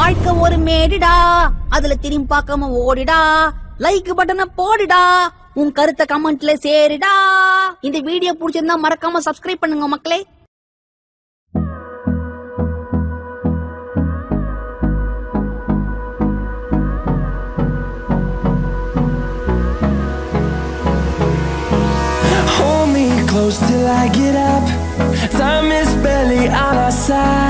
வாழ்க்கை ஒரு மேடுடா. அதுல திரும்பி பார்க்காம ஓடிடா. லைக் பட்டனை போடுடா. உன் கருத்தை கமெண்ட்ல சேருடா. இந்த வீடியோ பிடிச்சிருந்தா மறக்காம சப்ஸ்கிரைப் பண்ணுங்க மக்களே. Close till I get up. Time is barely on our side.